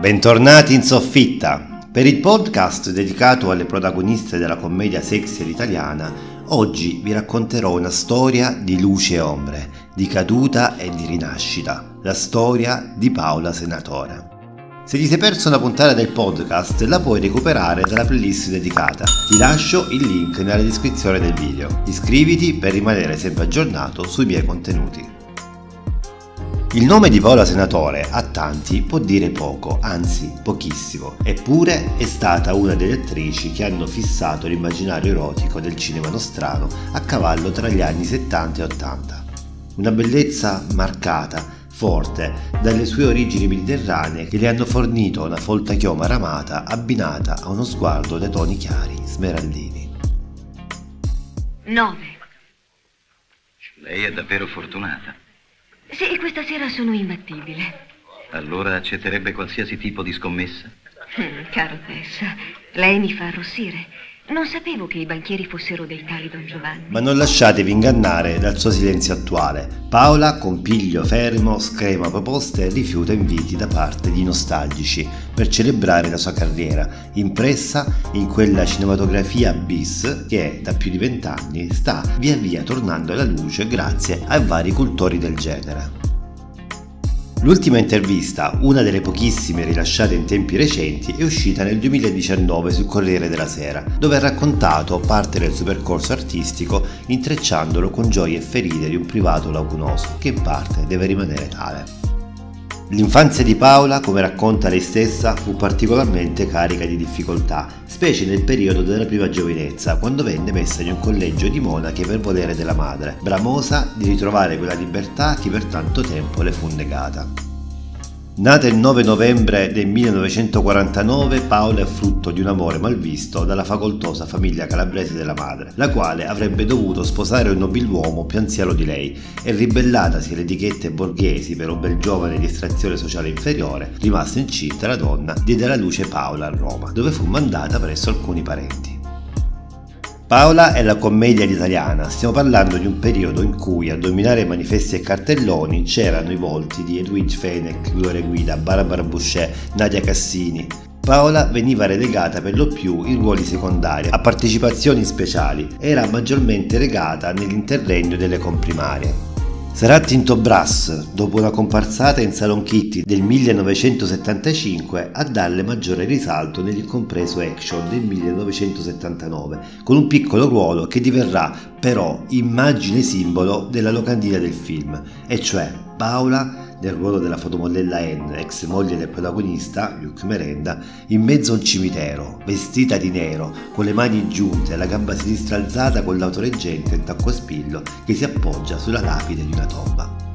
Bentornati in soffitta. Per il podcast dedicato alle protagoniste della commedia sexy italiana, oggi vi racconterò una storia di luce e ombre, di caduta e di rinascita, la storia di Paola Senatore. Se ti sei perso una puntata del podcast la puoi recuperare dalla playlist dedicata. Ti lascio il link nella descrizione del video. Iscriviti per rimanere sempre aggiornato sui miei contenuti. Il nome di Paola Senatore a tanti può dire poco, anzi pochissimo, eppure è stata una delle attrici che hanno fissato l'immaginario erotico del cinema nostrano a cavallo tra gli anni 70 e 80. Una bellezza marcata, forte, dalle sue origini mediterranee che le hanno fornito una folta chioma ramata abbinata a uno sguardo dai toni chiari, smeraldini. 9. Lei è davvero fortunata. Sì, questa sera sono imbattibile. Allora accetterebbe qualsiasi tipo di scommessa? Mm, caro Tess, lei mi fa arrossire. Non sapevo che i banchieri fossero dei tali Don Giovanni. Ma non lasciatevi ingannare dal suo silenzio attuale. Paola, con piglio fermo, screma proposte e rifiuta inviti da parte di nostalgici per celebrare la sua carriera, impressa in quella cinematografia bis che da più di vent'anni sta via via tornando alla luce grazie ai vari cultori del genere. L'ultima intervista, una delle pochissime rilasciate in tempi recenti, è uscita nel 2019 sul Corriere della Sera, dove ha raccontato parte del suo percorso artistico intrecciandolo con gioie e ferite di un privato lacunoso, che in parte deve rimanere tale. L'infanzia di Paola, come racconta lei stessa, fu particolarmente carica di difficoltà, specie nel periodo della prima giovinezza, quando venne messa in un collegio di monache per volere della madre, bramosa di ritrovare quella libertà che per tanto tempo le fu negata. Nata il 9 novembre del 1949, Paola è frutto di un amore malvisto dalla facoltosa famiglia calabrese della madre, la quale avrebbe dovuto sposare un nobiluomo più anziano di lei e ribellatasi alle etichette borghesi per un bel giovane di estrazione sociale inferiore, rimasta incinta la donna, diede alla luce Paola a Roma, dove fu mandata presso alcuni parenti. Paola è la commedia italiana, stiamo parlando di un periodo in cui a dominare manifesti e cartelloni c'erano i volti di Edwige Fenech, Gloria Guida, Barbara Boucher, Nadia Cassini. Paola veniva relegata per lo più in ruoli secondari, a partecipazioni speciali, era maggiormente legata nell'interregno delle comprimarie. Sarà Tinto Brass, dopo una comparsata in Salon Kitty del 1975, a darle maggiore risalto nell'incompreso action del 1979, con un piccolo ruolo che diverrà però immagine simbolo della locandina del film, e cioè Paola nel ruolo della fotomodella N, ex moglie del protagonista, Luke Merenda, in mezzo a un cimitero, vestita di nero, con le mani giunte e la gamba sinistra alzata con l'autoreggente a spillo che si appoggia sulla lapide di una tomba.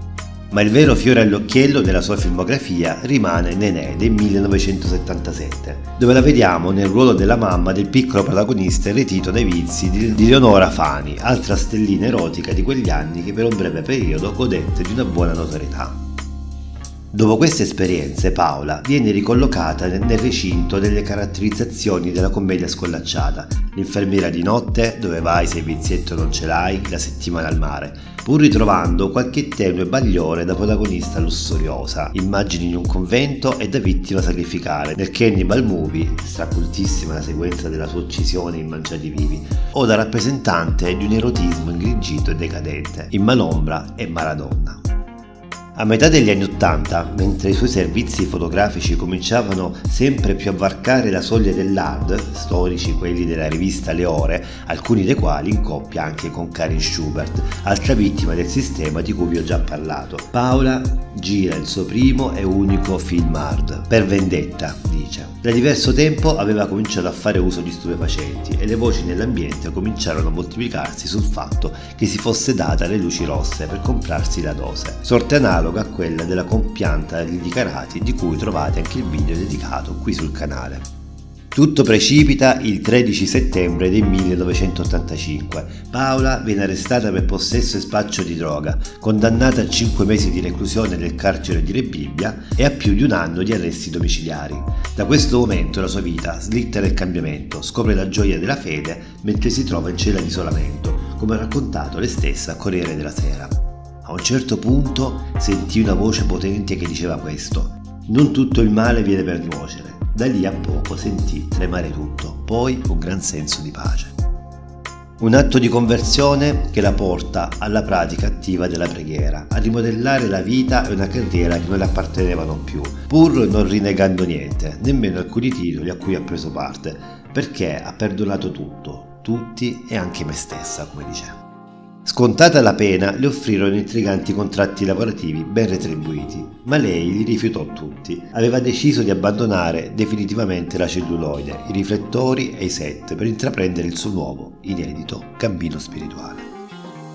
Ma il vero fiore all'occhiello della sua filmografia rimane Nenè del 1977, dove la vediamo nel ruolo della mamma del piccolo protagonista irretito dai vizi di Leonora Fani, altra stellina erotica di quegli anni che per un breve periodo godette di una buona notorietà. Dopo queste esperienze Paola viene ricollocata nel recinto delle caratterizzazioni della commedia scollacciata, l'infermiera di notte, dove vai? Se il vizietto non ce l'hai, la settimana al mare, pur ritrovando qualche tenue bagliore da protagonista lussuriosa, immagini in un convento e da vittima sacrificare, nel Cannibal Movie, stracultissima la sequenza della sua uccisione in Mangiati Vivi, o da rappresentante di un erotismo ingrigito e decadente, in Malombra e Maradonna. A metà degli anni Ottanta, mentre i suoi servizi fotografici cominciavano sempre più a varcare la soglia dell'hard, storici quelli della rivista Le Ore, alcuni dei quali in coppia anche con Karin Schubert, altra vittima del sistema di cui vi ho già parlato, Paola gira il suo primo e unico film hard, per vendetta, dice. Da diverso tempo aveva cominciato a fare uso di stupefacenti e le voci nell'ambiente cominciarono a moltiplicarsi sul fatto che si fosse data le luci rosse per comprarsi la dose, sorte a quella della compianta degli dichiarati di cui trovate anche il video dedicato qui sul canale. Tutto precipita il 13 settembre del 1985. Paola viene arrestata per possesso e spaccio di droga, condannata a 5 mesi di reclusione nel carcere di Rebibbia e a più di un anno di arresti domiciliari. Da questo momento la sua vita slitta nel cambiamento, scopre la gioia della fede mentre si trova in cella di isolamento, come ha raccontato lei stessa a Corriere della Sera. Un certo punto sentì una voce potente che diceva questo. Non tutto il male viene per nuocere. Da lì a poco sentì tremare tutto, poi un gran senso di pace. Un atto di conversione che la porta alla pratica attiva della preghiera, a rimodellare la vita e una carriera che non le appartenevano più, pur non rinnegando niente, nemmeno alcuni titoli a cui ha preso parte, perché ha perdonato tutto, tutti e anche me stessa, come dice. Scontata la pena, le offrirono intriganti contratti lavorativi ben retribuiti, ma lei li rifiutò tutti. Aveva deciso di abbandonare definitivamente la celluloide, i riflettori e i set per intraprendere il suo nuovo, inedito cammino spirituale.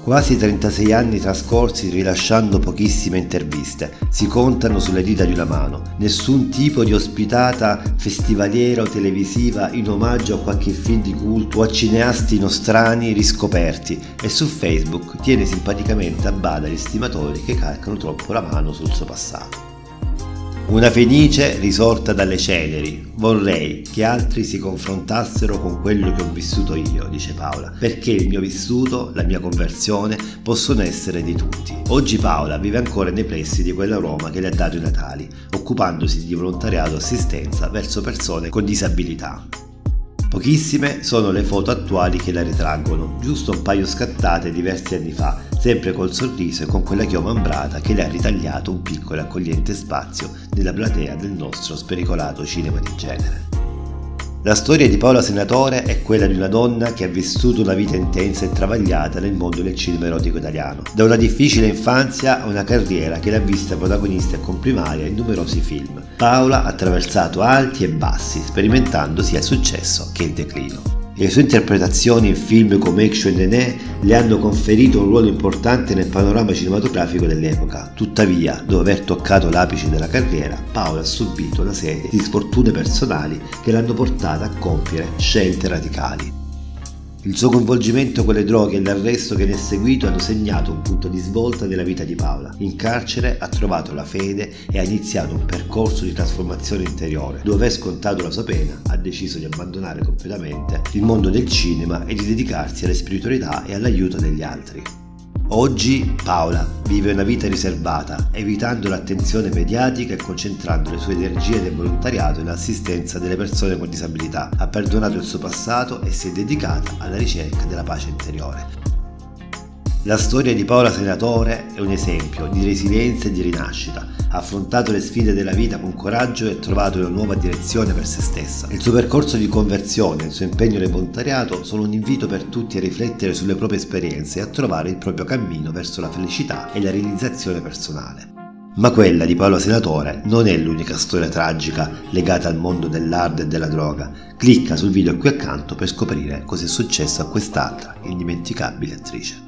Quasi 36 anni trascorsi rilasciando pochissime interviste, si contano sulle dita di una mano. Nessun tipo di ospitata festivaliera o televisiva in omaggio a qualche film di culto o a cineasti nostrani riscoperti e su Facebook tiene simpaticamente a bada gli stimatori che calcano troppo la mano sul suo passato. Una fenice risorta dalle ceneri. Vorrei che altri si confrontassero con quello che ho vissuto io, dice Paola, perché il mio vissuto, la mia conversione, possono essere di tutti. Oggi Paola vive ancora nei pressi di quella Roma che le ha dato i Natali, occupandosi di volontariato assistenza verso persone con disabilità. Pochissime sono le foto attuali che la ritraggono, giusto un paio scattate diversi anni fa, sempre col sorriso e con quella chioma ambrata che le ha ritagliato un piccolo e accogliente spazio nella platea del nostro spericolato cinema di genere. La storia di Paola Senatore è quella di una donna che ha vissuto una vita intensa e travagliata nel mondo del cinema erotico italiano. Da una difficile infanzia a una carriera che l'ha vista protagonista e comprimaria in numerosi film. Paola ha attraversato alti e bassi, sperimentando sia il successo che il declino le sue interpretazioni in film come Action Nené le hanno conferito un ruolo importante nel panorama cinematografico dell'epoca. Tuttavia, dopo aver toccato l'apice della carriera, Paolo ha subito una serie di sfortune personali che l'hanno portata a compiere scelte radicali. Il suo coinvolgimento con le droghe e l'arresto che ne è seguito hanno segnato un punto di svolta nella vita di Paola. In carcere ha trovato la fede e ha iniziato un percorso di trasformazione interiore. Dopo aver scontato la sua pena, ha deciso di abbandonare completamente il mondo del cinema e di dedicarsi alla spiritualità e all'aiuto degli altri. Oggi Paola vive una vita riservata, evitando l'attenzione mediatica e concentrando le sue energie del volontariato in assistenza delle persone con disabilità. Ha perdonato il suo passato e si è dedicata alla ricerca della pace interiore. La storia di Paola Senatore è un esempio di resilienza e di rinascita. Ha affrontato le sfide della vita con coraggio e trovato una nuova direzione per se stessa. Il suo percorso di conversione e il suo impegno nel volontariato sono un invito per tutti a riflettere sulle proprie esperienze e a trovare il proprio cammino verso la felicità e la realizzazione personale. Ma quella di Paolo Senatore non è l'unica storia tragica legata al mondo dell'hard e della droga. Clicca sul video qui accanto per scoprire cosa è successo a quest'altra indimenticabile attrice.